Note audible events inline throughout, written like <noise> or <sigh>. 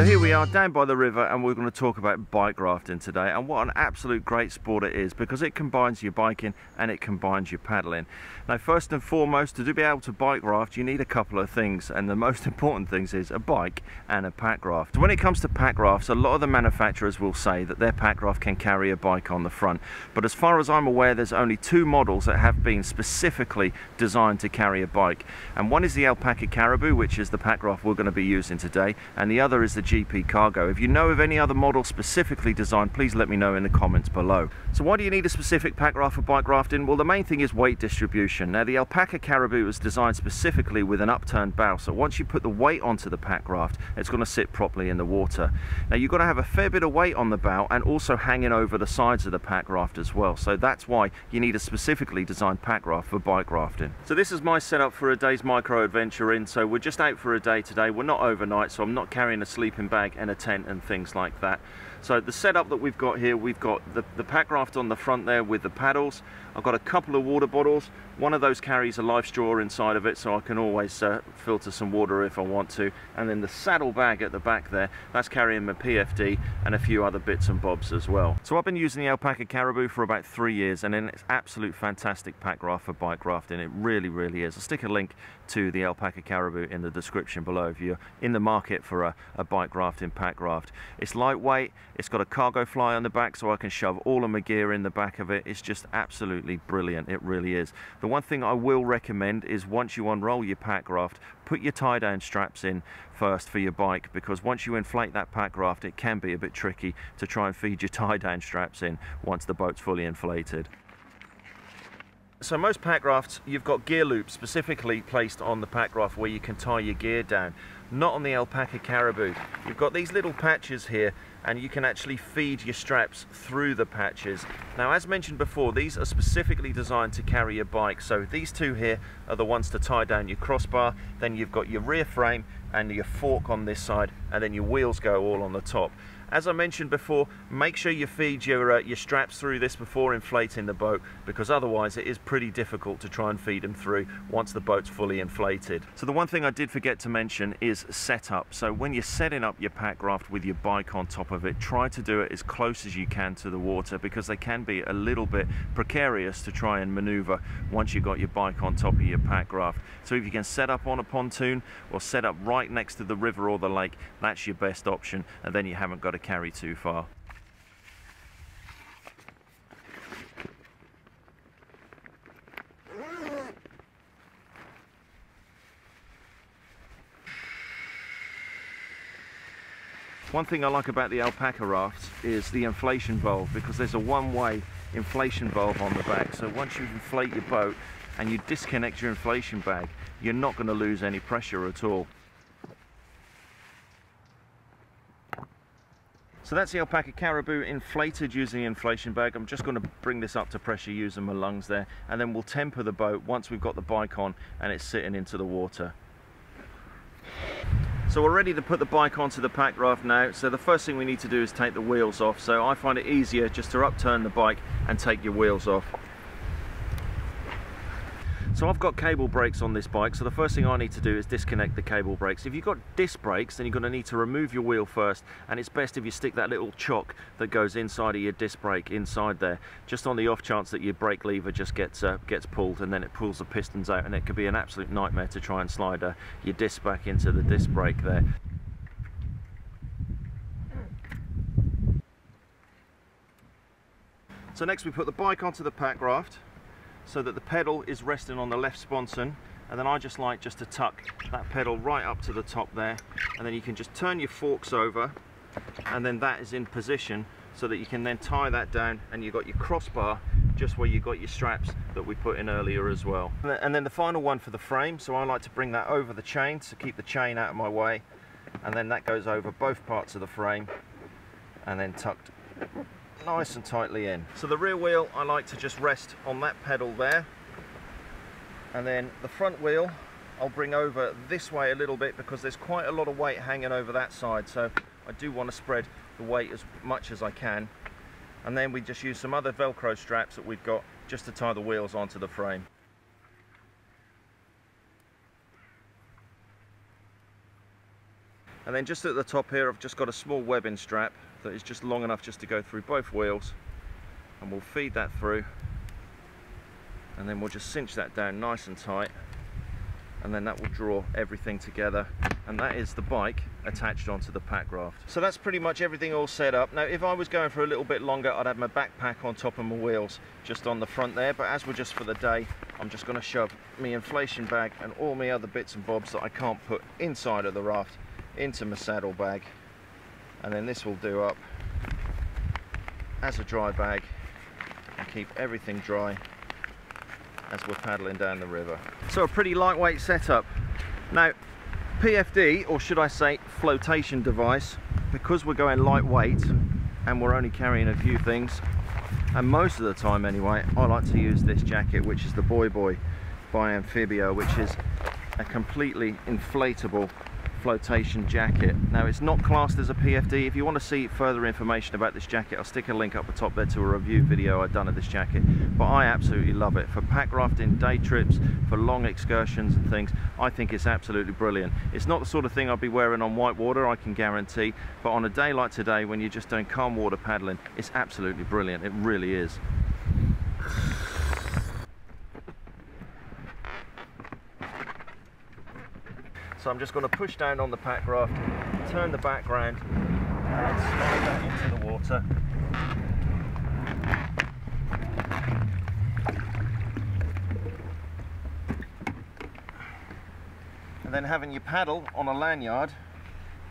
are down by the river and we're going to talk about bike rafting today and what an absolute great sport it is because it combines your biking and it combines your paddling. Now first and foremost to be able to bike raft you need a couple of things and the most <laughs> important things is a bike and a pack raft. When it comes to pack rafts a lot of the manufacturers will say that their pack raft can carry a bike on the front but as far as I'm aware there's only two models that have been specifically designed to carry a bike and one is the Alpacka Caribou which is the pack raft we're going to be using today and the other is the GP Cargo. If you know of any other model specifically designed, please let me know in the comments below. So why do you need a specific pack raft for bike rafting? Well, the main thing is weight distribution. Now, the Alpacka Caribou was designed specifically with an upturned bow, so once you put the weight onto the pack raft, it's going to sit properly in the water. Now, you've got to have a fair bit of weight on the bow and also hanging over the sides of the pack raft as well. So that's why you need a specifically designed pack raft for bike rafting. So this is my setup for a day's micro adventure in. So we're just out for a day today. We're not overnight, so I'm not carrying a sleeping bag and a tent and things like that. So the setup that we've got here, we've got the, the pack raft on the front there with the paddles. I've got a couple of water bottles. One of those carries a LifeStraw inside of it so I can always uh, filter some water if I want to. And then the saddle bag at the back there, that's carrying my PFD and a few other bits and bobs as well. So I've been using the Alpacka Caribou for about three years and it's absolute fantastic pack raft for bike rafting. It really, really is. I'll stick a link to the Alpacka Caribou in the description below if you're in the market for a, a bike rafting pack raft. It's lightweight, it's got a cargo fly on the back so I can shove all of my gear in the back of it. It's just absolutely brilliant. It really is. The one thing I will recommend is once you unroll your pack raft, put your tie down straps in first for your bike because once you inflate that pack raft it can be a bit tricky to try and feed your <laughs> tie down straps in once the boat's fully inflated. So most pack rafts, you've got gear loops specifically placed on the pack raft where you can tie your gear down. Not on the Alpacka Caribou. You've got these little patches here and you can actually feed your straps through the patches. Now as mentioned before, these are specifically designed to carry your bike. So these two here are the ones to tie down your crossbar. Then you've got your rear frame and your fork on this side and then your wheels go all on the top. As I mentioned before, make sure you feed your, uh, your straps through this before inflating the boat because otherwise it is pretty difficult to try and feed them through once the boat's fully inflated. So the one thing I did forget to mention is setup. So when you're setting up your pack raft with your bike on top of it, try to do it as close as you can to the water because they can be a little bit precarious to try and maneuver once you've got your bike on top of your pack raft. So if you can set up on a pontoon or set up right next to the river or the lake, that's your best option and then you haven't got to carry too far. One thing I like about the Alpacka rafts is the inflation valve because there's a one-way inflation valve on the back. So once you inflate your boat and you disconnect your inflation bag, you're not going to lose any pressure at all. So that's the Alpacka Caribou inflated using the inflation bag. I'm just going to bring this up to pressure using my lungs there and then we'll temper the boat once we've got the bike on and it's sitting into the water. So we're ready to put the bike onto the pack raft now. So the first thing we need to do is take the wheels off. So I find it easier just to upturn the bike and take your wheels off. So I've got cable brakes on this bike, so the first thing I need to do is disconnect the cable brakes. If you've got disc brakes, then you're going to need to remove your wheel first, and it's best if you stick that little chock that goes inside of your disc brake inside there, just on the off chance that your brake lever just gets uh, gets pulled, and then it pulls the pistons out, and it could be an absolute nightmare to try and slide uh, your disc back into the disc brake there. So next we put the bike onto the pack raft so that the pedal is resting on the left sponson and then I just like just to tuck that pedal right up to the top there and then you can just turn your forks over and then that is in position so that you can then tie that down and you've got your crossbar just where you got your straps that we put in earlier as well. And then the final one for the frame, so I like to bring that over the chain to keep the chain out of my way and then that goes over both parts of the frame and then tucked nice and tightly in. So the rear wheel I like to just rest on that pedal there and then the front wheel I'll bring over this way a little bit because there's quite a lot of weight hanging over that side so I do want to spread the weight as much as I can and then we just use some other velcro straps that we've got just to tie the wheels onto the frame. And then just at the top here, I've just got a small webbing strap that is just long enough just to go through both wheels. And we'll feed that through. And then we'll just cinch that down nice and tight. And then that will draw everything together. And that is the bike attached onto the pack raft. So that's pretty much everything all set up. Now, if I was going for a little bit longer, I'd have my backpack on top of my wheels, just on the front there. But as we're just for the day, I'm just gonna shove my inflation bag and all my other bits and bobs that I can't put inside of the raft into my saddle bag and then this will do up as a dry bag and keep everything dry as we're paddling down the river. So a pretty lightweight setup. Now PFD or should I say flotation device because we're going lightweight and we're only carrying a few things and most of the time anyway I like to use this jacket which is the BuoyBoy by Anfibio which is a completely inflatable flotation jacket. Now it's not classed as a PFD. If you want to see further information about this jacket, I'll stick a link up the top there to a review video I've done of this jacket. But I absolutely love it. For pack rafting, day trips, for long excursions and things, I think it's absolutely brilliant. It's not the sort of thing I'd be wearing on white water, I can guarantee. But on a day like today, when you're just doing calm water paddling, it's absolutely brilliant. It really is. So I'm just going to push down on the pack raft, turn the back background and slide that into the water. And then having your paddle on a lanyard,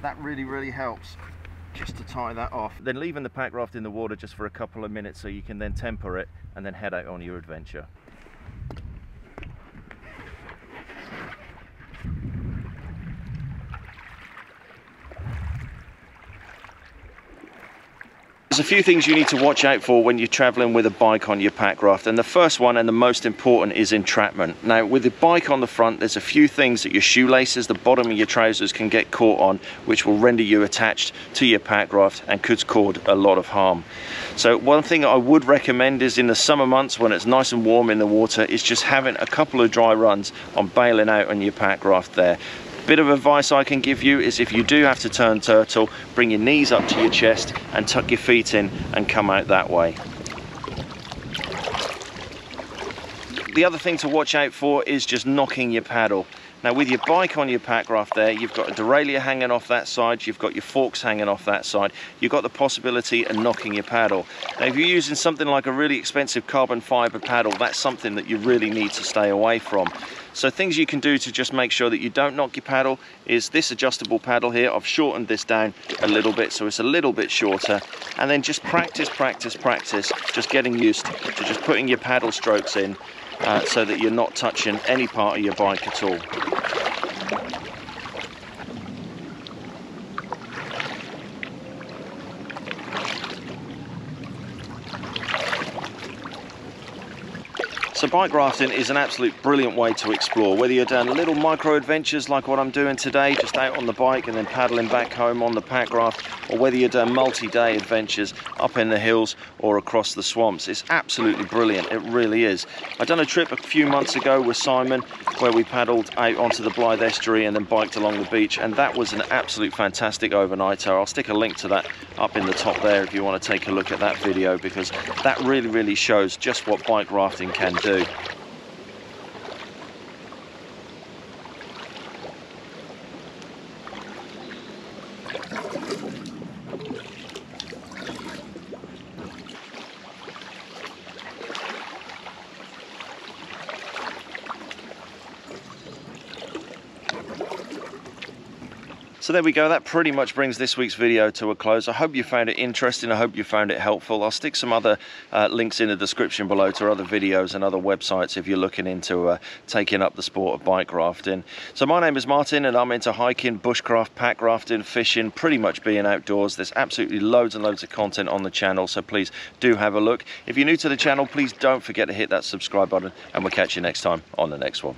that really, really helps just to tie that off. Then leaving the pack raft in the water just for a couple of minutes so you can then temper it and then head out on your adventure. There's a few things you need to watch out for when you're traveling with a bike on your Packraft and the first one and the most important is entrapment. Now with the bike on the front there's a few things that your shoelaces, the bottom of your trousers can get caught on which will render you attached to your Packraft and could cause a lot of harm. So one thing I would recommend is in the summer months when it's nice and warm in the water is just having a couple of dry runs on bailing out on your Packraft there bit of advice I can give you is if you do have to turn turtle, bring your knees up to your chest and tuck your feet in and come out that way. The other thing to watch out for is just knocking your paddle. Now with your bike on your Packraft there, you've got a derailleur hanging off that side, you've got your forks hanging off that side, you've got the possibility of knocking your paddle. Now if you're using something like a really expensive carbon fibre paddle, that's something that you really need to stay away from. So things you can do to just make sure that you don't knock your paddle is this adjustable paddle here. I've shortened this down a little bit so it's a little bit shorter. And then just practice, practice, practice, just getting used to just putting your paddle strokes in uh, so that you're not touching any part of your bike at all. Bike rafting is an absolute brilliant way to explore, whether you're doing little micro adventures like what I'm doing today, just out on the bike and then paddling back home on the pack raft, or whether you're doing multi-day adventures up in the hills or across the swamps. It's absolutely brilliant, it really is. I done a trip a few months ago with Simon where we paddled out onto the Blyth estuary and then biked along the beach and that was an absolute fantastic overnighter. I'll stick a link to that up in the top there if you want to take a look at that video because that really, really shows just what bike rafting can do do. So there we go, that pretty much brings this week's video to a close. I hope you found it interesting, I hope you found it helpful. I'll stick some other uh, links in the description below to other videos and other websites if you're looking into uh, taking up the sport of bike rafting. So my name is Martin and I'm into hiking, bushcraft, pack rafting, fishing, pretty much being outdoors. There's absolutely loads and loads of content on the channel, so please do have a look. If you're new to the channel, please don't forget to hit that subscribe button and we'll catch you next time on the next one.